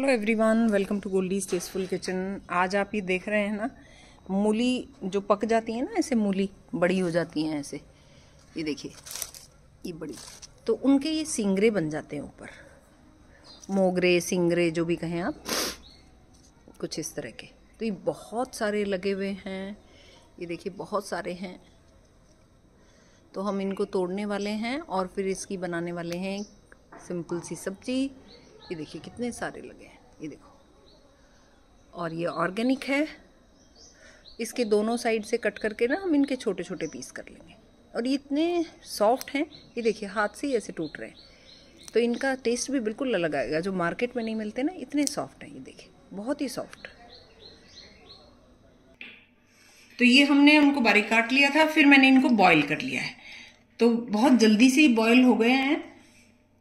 Hello everyone welcome to Goldy tasteful kitchen आज आप ये देख रहे हैं ना, मूली जो पक जाती है ना, ऐसे मूली बड़ी हो जाती हैं ऐसे। ये देखिए, ये बड़ी। तो उनके ये सिंगरे बन जाते हैं ऊपर। मोगरे, सिंगरे, जो भी कहें आप, कुछ इस तरह के। तो ये बहुत सारे लगे हुए हैं। ये देखिए, बहुत सारे हैं। तो हम इनको तोड़ने वाले हैं और फिर इसकी बनाने वाले हैं सिंपल सी सब्ज़ी। ये देखिए कितने सारे लगे हैं, ये देखो। और ये ऑर्गेनिक है। इसके दोनों साइड से कट करके ना हम इनके छोटे छोटे पीस कर लेंगे। और ये इतने सॉफ्ट हैं, ये देखिए, हाथ से ही ऐसे टूट रहे हैं। तो इनका टेस्ट भी बिल्कुल अलग आएगा। जो मार्केट में नहीं मिलते ना, इतने सॉफ्ट हैं, ये देखिए, बहुत ही सॉफ्ट। तो ये हमने उनको बारीक काट लिया था, फिर मैंने इनको बॉईल कर लिया है। तो बहुत जल्दी से ही बॉईल हो गए हैं।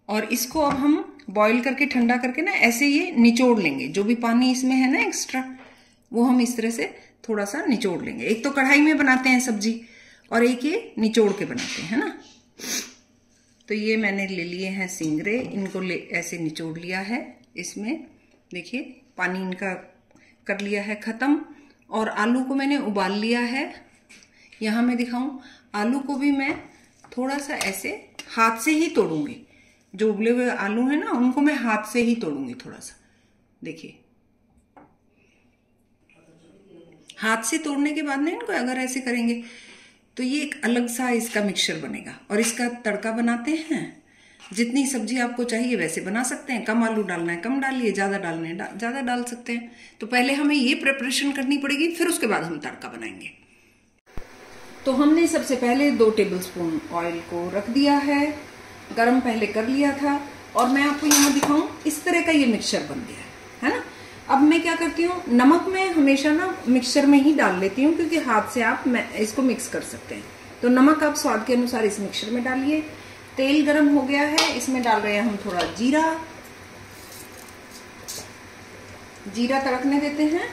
और इसको अब हम बॉईल करके, ठंडा करके ना, ऐसे ये निचोड़ लेंगे। जो भी पानी इसमें है ना एक्स्ट्रा वो हम इस तरह से थोड़ा सा निचोड़ लेंगे। एक तो कढ़ाई में बनाते हैं सब्ज़ी, और एक ये निचोड़ के बनाते हैं ना? तो ये मैंने ले लिए हैं सिंगरे, इनको ले, ऐसे निचोड़ लिया है। इसमें देखिए, पानी इनका कर लिया है ख़त्म, और आलू को मैंने उबाल लिया है। यहाँ मैं दिखाऊँ, आलू को भी मैं थोड़ा सा ऐसे हाथ से ही तोड़ूँगी। जो उबले हुए आलू है ना उनको मैं हाथ से ही तोड़ूँगी थोड़ा सा। देखिए। हाथ से तोड़ने के बाद ना इनको अगर ऐसे करेंगे तो ये एक अलग सा इसका मिक्सचर बनेगा। और इसका तड़का बनाते हैं। जितनी सब्ज़ी आपको चाहिए वैसे बना सकते हैं। कम आलू डालना है कम डालिए ज़्यादा डालना डा, ज़्यादा डाल सकते हैं। तो पहले हमें ये प्रिपरेशन करनी पड़ेगी फिर उसके बाद हम तड़का बनाएँगे। तो हमने सबसे पहले दो टेबल स्पून ऑयल को रख दिया है। गरम पहले कर लिया था और मैं आपको यहाँ दिखाऊँ, इस तरह का ये मिक्सचर बन गया है है ना? अब मैं क्या करती हूँ, नमक में हमेशा ना मिक्सचर में ही डाल लेती हूँ, क्योंकि हाथ से आप इसको मिक्स कर सकते हैं। तो नमक आप स्वाद के अनुसार इस मिक्सचर में डालिए। तेल गरम हो गया है, इसमें डाल रहे हैं हम थोड़ा जीरा। जीरा तड़कने देते हैं।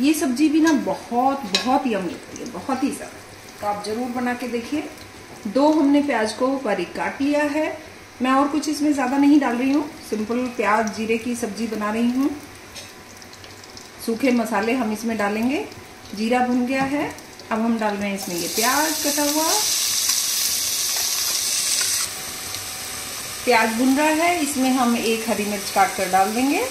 ये सब्ज़ी भी ना बहुत बहुत यम लगती है, बहुत ही ज़्यादा। तो आप ज़रूर बना के देखिए। दो हमने प्याज को बारीक काट लिया है। मैं और कुछ इसमें ज़्यादा नहीं डाल रही हूँ। सिंपल प्याज, जीरे की सब्ज़ी बना रही हूँ। सूखे मसाले हम इसमें डालेंगे। जीरा भुन गया है। अब हम डाल रहे हैं इसमें ये प्याज कटा हुआ। प्याज भुन रहा है। इसमें हम एक हरी मिर्च काट कर डाल देंगे।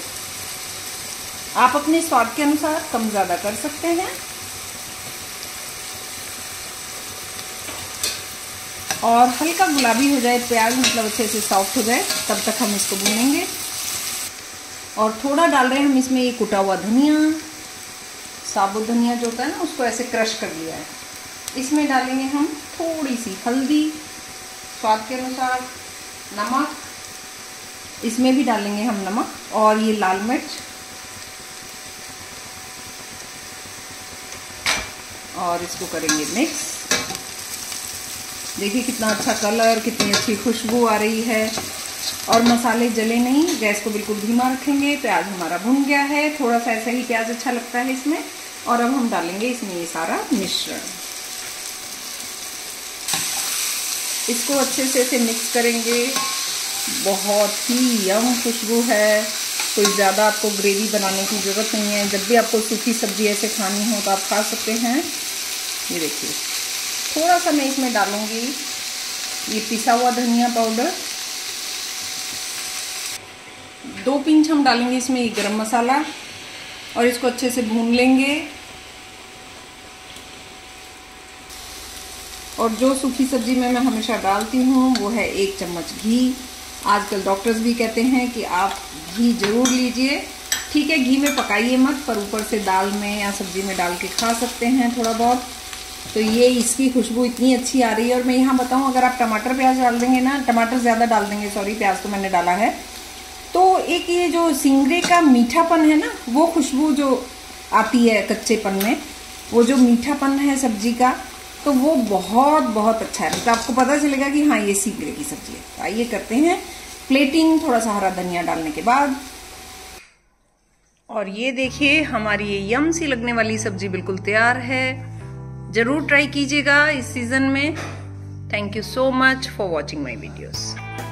आप अपने स्वाद के अनुसार कम ज़्यादा कर सकते हैं। और हल्का गुलाबी हो जाए, प्याज मतलब अच्छे से सॉफ्ट हो जाए, तब तक हम इसको भूनेंगे। और थोड़ा डाल रहे हैं हम इसमें ये कुटा हुआ धनिया। साबुत धनिया जो होता है ना, उसको ऐसे क्रश कर लिया है। इसमें डालेंगे हम थोड़ी सी हल्दी, स्वाद के अनुसार नमक। इसमें भी डालेंगे हम नमक और ये लाल मिर्च। और इसको करेंगे मिक्स देखिए कितना अच्छा कलर कितनी अच्छी खुशबू आ रही है। और मसाले जले नहीं, गैस को बिल्कुल धीमा रखेंगे, प्याज हमारा भुन गया है। थोड़ा सा ऐसा ही प्याज अच्छा लगता है इसमें। और अब हम डालेंगे इसमें ये सारा मिश्रण। इसको अच्छे से ऐसे मिक्स करेंगे। बहुत ही यम खुशबू है। कोई ज़्यादा आपको ग्रेवी बनाने की ज़रूरत नहीं है। जब भी आपको सूखी सब्ज़ी ऐसे खानी हो तो आप खा सकते हैं। ये देखिए। थोड़ा सा मैं इसमें डालूँगी ये पिसा हुआ धनिया पाउडर। दो पिंच हम डालेंगे इसमें ये गरम मसाला और इसको अच्छे से भून लेंगे। और जो सूखी सब्ज़ी में मैं हमेशा डालती हूँ, वो है एक चम्मच घी। आजकल डॉक्टर्स भी कहते हैं कि आप घी ज़रूर लीजिए। ठीक है, घी में पकाइए मत, पर ऊपर से दाल में या सब्ज़ी में डाल के खा सकते हैं थोड़ा बहुत। तो ये इसकी खुशबू इतनी अच्छी आ रही है और मैं यहाँ बताऊँ, अगर आप टमाटर प्याज डाल देंगे ना, टमाटर ज़्यादा डाल देंगे सॉरी प्याज तो मैंने डाला है। तो एक ये जो सिंगरे का मीठापन है ना, वो खुशबू जो आती है कच्चेपन में, वो जो मीठापन है सब्ज़ी का तो वो बहुत बहुत अच्छा है। तो आपको पता चलेगा कि हाँ ये सिंगरे की सब्ज़ी है। तो आइए करते हैं प्लेटिंग थोड़ा सा हरा धनिया डालने के बाद। और ये देखिए, हमारी ये यम सी लगने वाली सब्ज़ी बिल्कुल तैयार है। ज़रूर ट्राई कीजिएगा इस सीज़न में. Thank you so much for watching my videos